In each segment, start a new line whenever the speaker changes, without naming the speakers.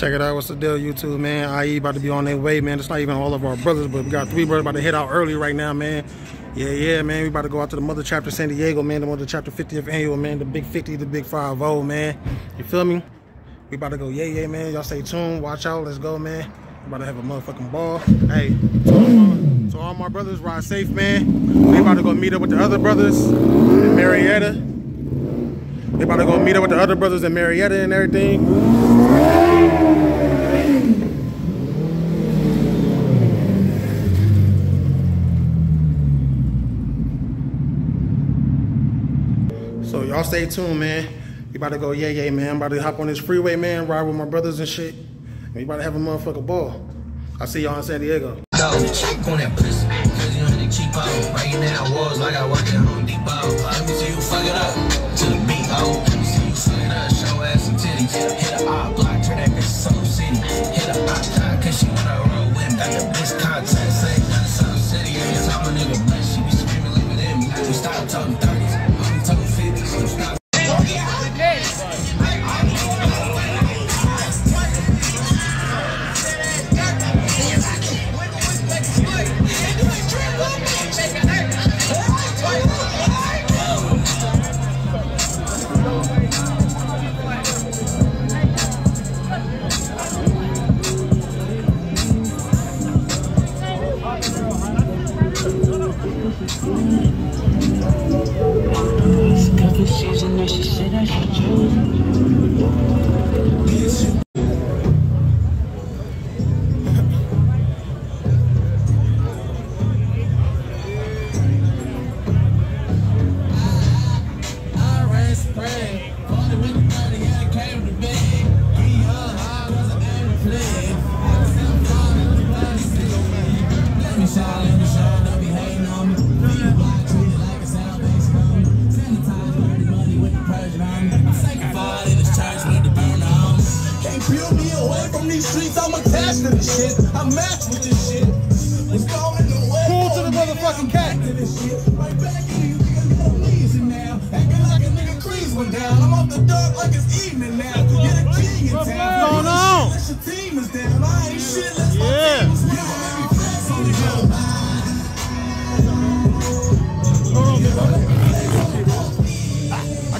Check it out. What's the deal, YouTube, man? IE about to be on their way, man. It's not even all of our brothers, but we got three brothers about to head out early right now, man. Yeah, yeah, man. We about to go out to the Mother Chapter San Diego, man. The Mother Chapter 50th annual, man. The Big 50, the Big 5-0, man. You feel me? We about to go, yeah, yeah, man. Y'all stay tuned. Watch out. Let's go, man. We about to have a motherfucking ball. Hey, to all, my, to all my brothers, ride safe, man. We about to go meet up with the other brothers in Murrieta. They about to go meet up with the other brothers in Murrieta and everything. Y'all stay tuned, man. We about to go, yeah, yeah, man. I'm about to hop on this freeway, man, ride with my brothers and shit. And we about to have a motherfucker ball. I'll see y'all in San Diego.
Go, check on that pussy, cause you know cheap out. Right now, walls like I work at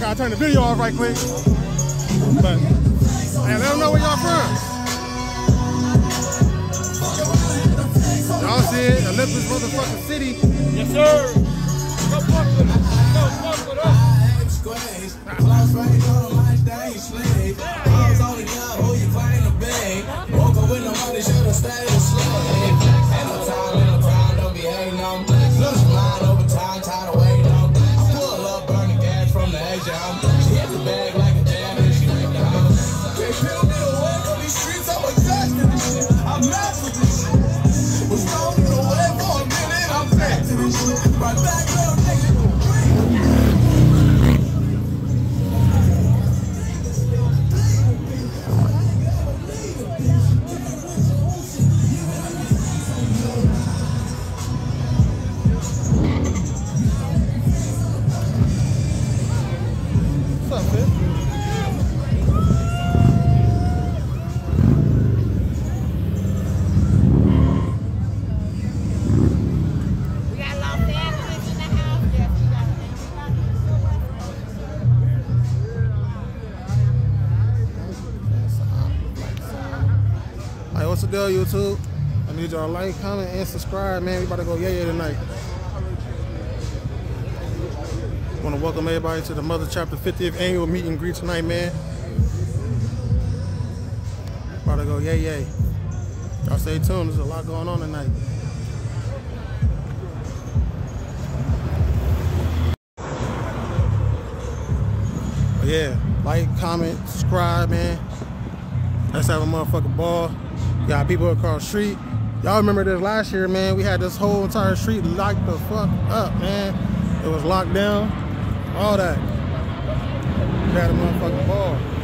I
gotta turn the video off right quick. But hey, let them know where y'all from. Y'all see it, Olympus motherfucking city.
Yes, sir. Go fuck with us. Go fuck with us.
Squares. Lost right on my day slave. Like,
comment, and subscribe, man. We about to go yeah yeah tonight. Want to welcome everybody to the Mother Chapter 50th annual meet and greet tonight, man. About to go yeah yeah. Y'all stay tuned. There's a lot going on tonight. But yeah, like, comment, subscribe, man. Let's have a motherfucking ball. Got people across the street. Y'all remember this last year, man? We had this whole entire street locked the fuck up, man. It was locked down. All that. We had a motherfucking ball.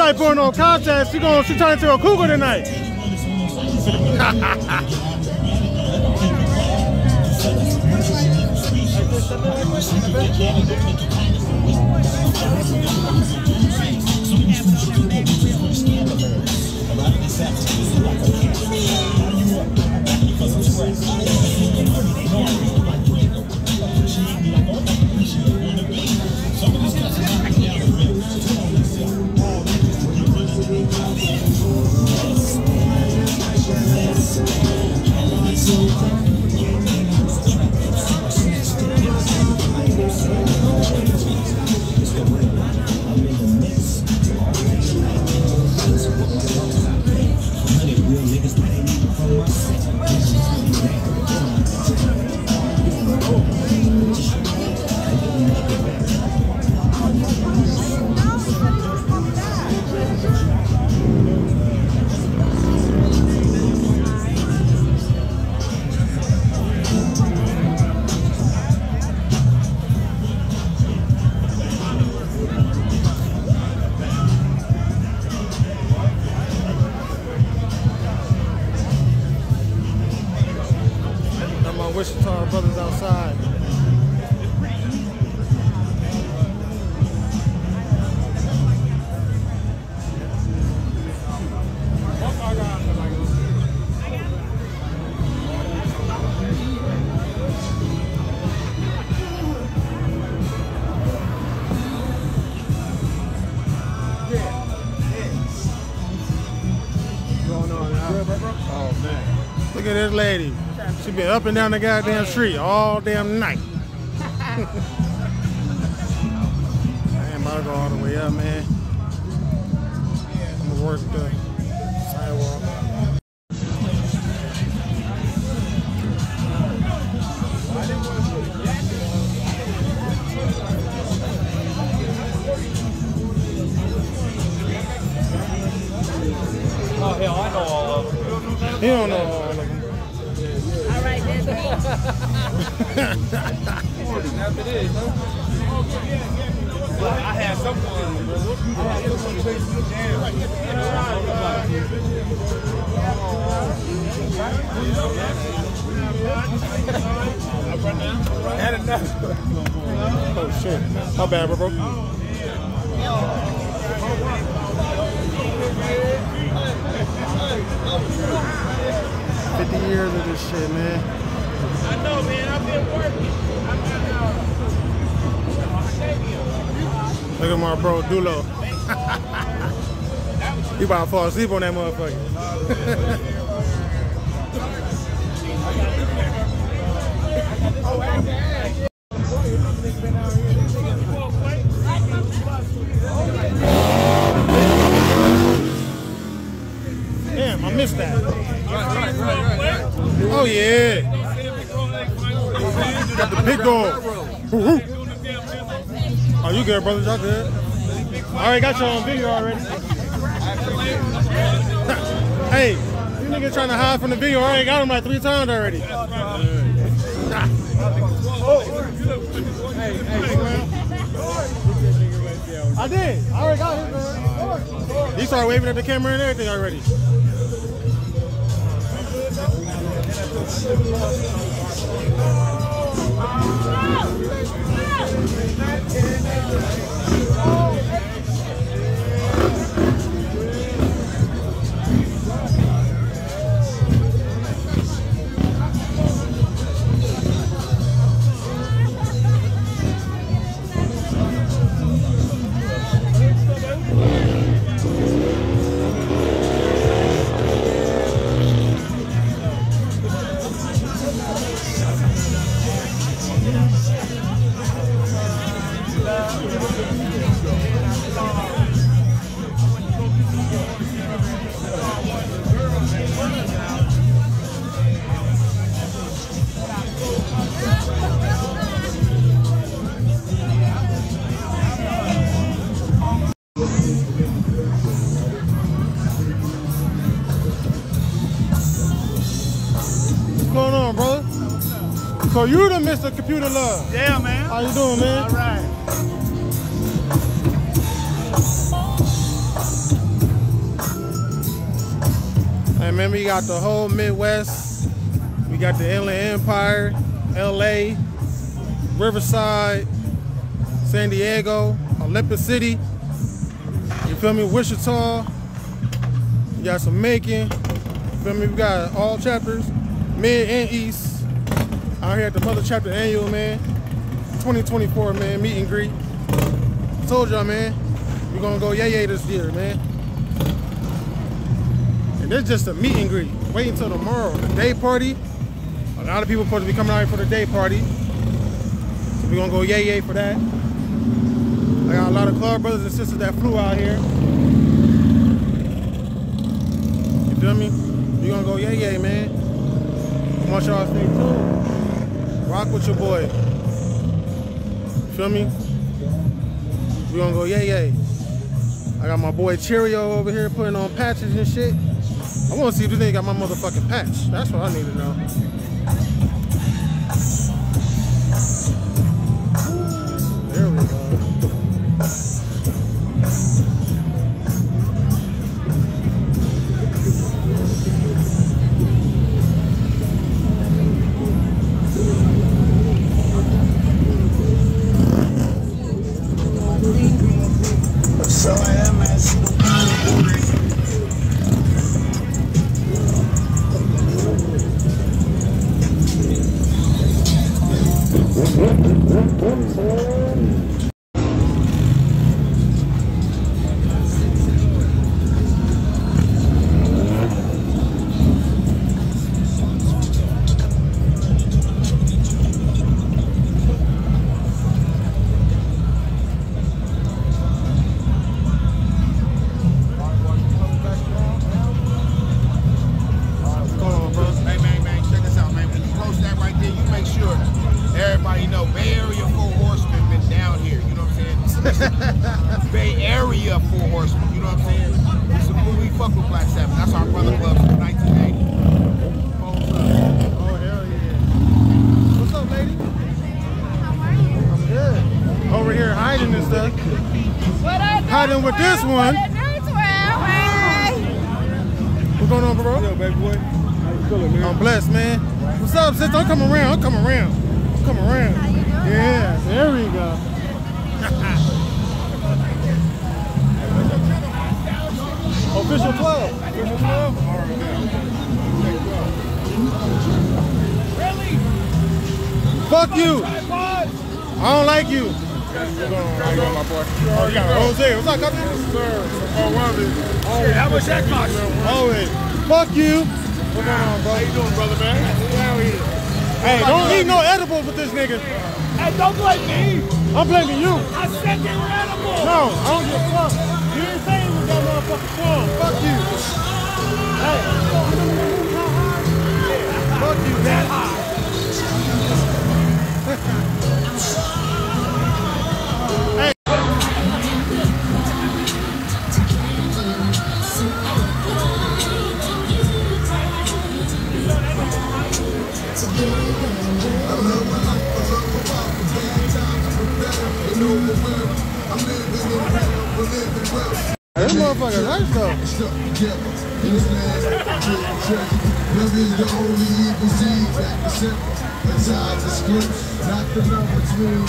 like for no contest. She going she turned into a cougar tonight. Wichita brothers outside. Been up and down the goddamn oh, street all damn night. man, about to go all the way up, man. I'm gonna work the How bad, bro? bro? Fifty years of this shit, man.
I know, man. I've been working.
Uh, Look at my bro Dulo. he about to fall asleep on that motherfucker. Oh, Damn, I missed that. Oh yeah. Got the big. Woo-hoo. Oh, you good, brother. Y'all good? I already got you on video already. hey, you niggas trying to hide from the video. I already got him like three times already. I did. I already got him. man. He started waving at the camera and everything already. Go! Go! What's going on, brother? So you the Mr. Computer Love.
Yeah, man.
How you doing, man?
All right.
Hey, man, we got the whole Midwest. We got the Inland Empire, LA, Riverside, San Diego, Olympus City. You feel me? Wichita. We got some Macon. You feel me? We got all chapters, mid and east. Out here at the Mother Chapter Annual, man. 2024, man. Meet and greet. I Told y'all, man. We're gonna go yay yay this year, man. And this just a meet and greet. Wait until tomorrow, the day party. A lot of people supposed to be coming out here for the day party. So we're gonna go yay yay for that. I got a lot of club brothers and sisters that flew out here. You feel me? We're gonna go yay yay, man. I want y'all to stay tuned. Rock with your boy. Feel me? We're gonna go yay yay. I got my boy Cheerio over here putting on patches and shit. I wanna see if this nigga got my motherfucking patch. That's what I need to know.
Make
on, bro?
Yo, baby boy. How you feeling, man?
I'm blessed, man. What's up, sis? I'm coming around. I'm coming around. I'm coming around.
How you doing?
Yeah, there we go. Official club.
Official club? All right, man.
Fuck you. I don't like you.
How you doing, my boy?
Oh, you got Jose. What's up, cousin?
Sir, oh, one of it. How much that cost?
Always. Fuck you. What's going on, bro?
How you doing, brother, man? Down here.
Hey, don't eat no edibles with this nigga.
Hey, don't blame me.
I'm blaming you.
I said they were animals.
No, I don't give a fuck. You didn't say it was that motherfucking song. Fuck you. Hey. Fuck you, that high.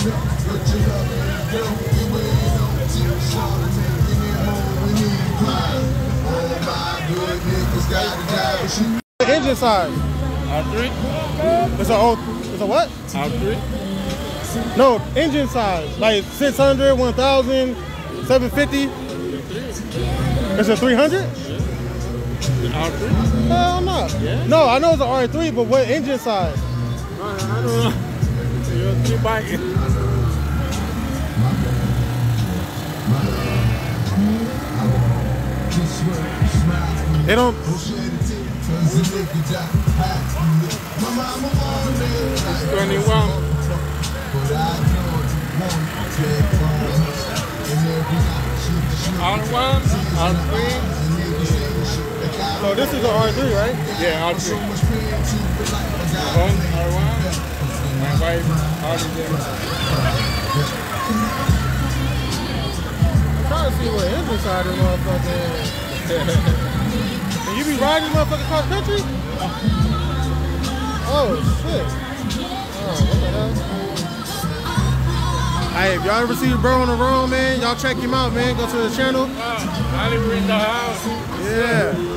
The
engine size.
R3?
It's a old, it's a what?
R3?
No, engine size. Like 600, 1000, 750. It's a 300?
R3?
Hell no. No, I know it's an R3, but what engine size?
I don't know. You're a three bike.
She shoot.
R1? R3?
And niggas saying shit like I
So this is an R3, right?
Yeah, R3.
so much pain to the life
One, R1? My wife, R3.
I'm trying to see what engine size this motherfucker is. you be riding this motherfucker cross country? Oh shit. Oh, what the hell? Hey, if y'all ever see bro on the road, man, y'all check him out, man. Go to the channel.
Uh, Hollywood in the house.
Yeah.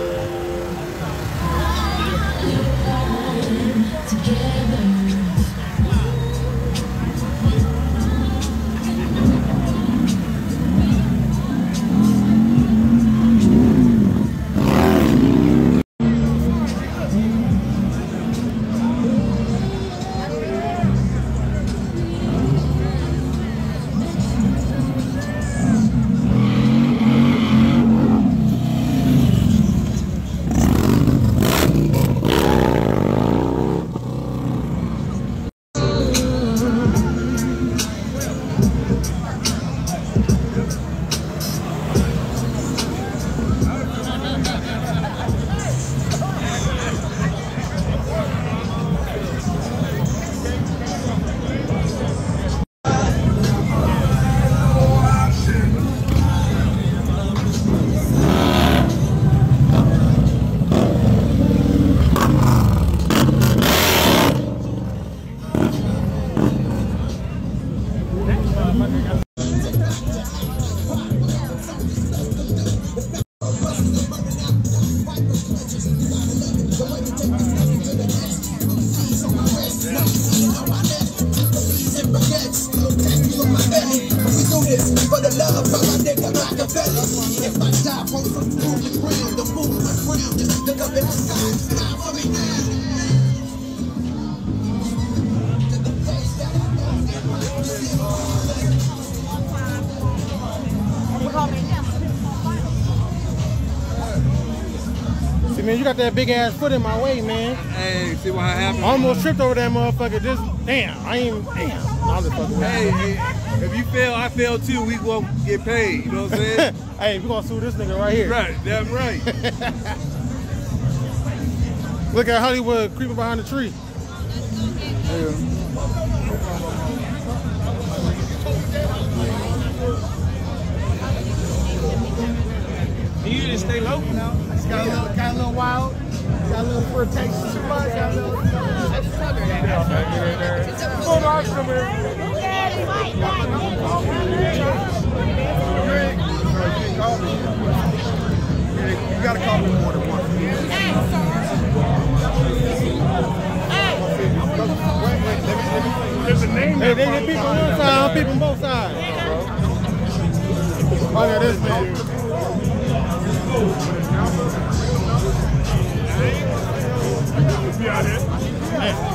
Got that big ass foot in my way, man.
Hey, see what happened?
I almost tripped over that motherfucker. Just damn, I ain't damn. No, I'm just fucking
Hey, hey, if you fail, I fail too. We gonna get paid. You know what I'm saying?
hey, we gonna sue this nigga right here.
right, damn right.
Look at Hollywood creeping behind the tree.
You just stay local now. It's got a little, got a little wild. Got a little protection spot. Got a little. Full marks from here. You gotta call me more than once. There's a name
Hey, they, they peeping one side, I'm peeping both sides. Look oh, at this man. Yes,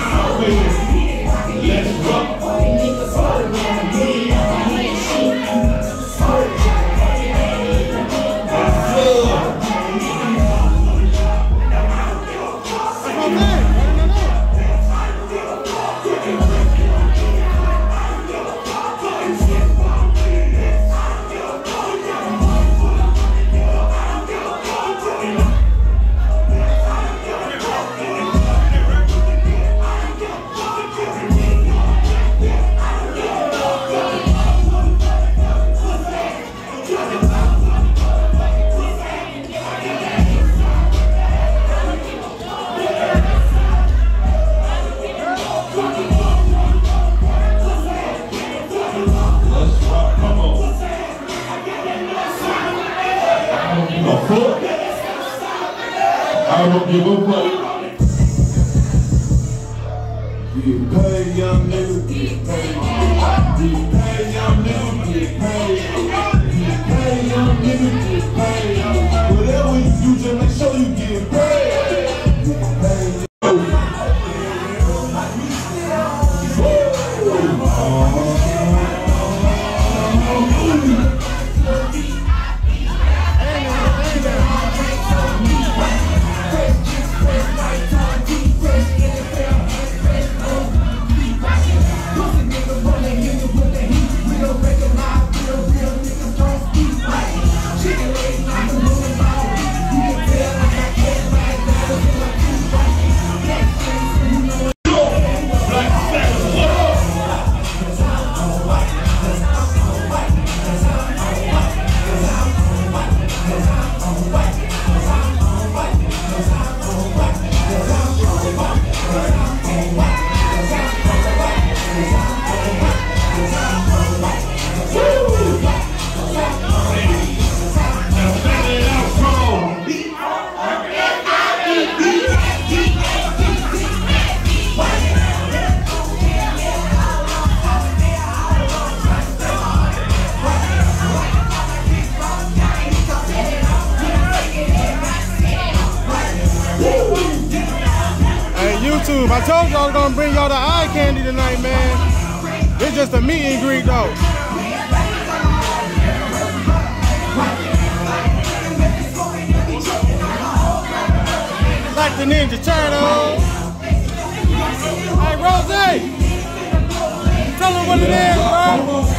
a
fuck. I don't give a fuck. Get paid, young nigga. Get paid. Get paid, young nigga. Get paid. Get paid, young nigga. Get paid. Whatever you do, just make sure you get paid. the Ninja Turtles. Hey, Rose, tell them what it is, bro.